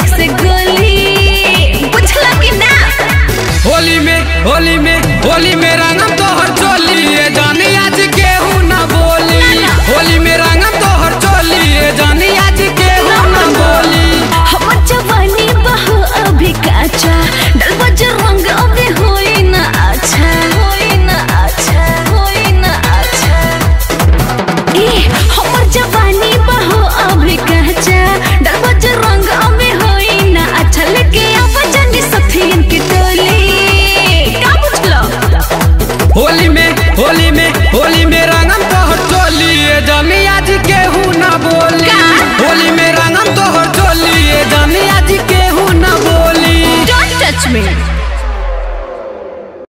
It's toxic good life.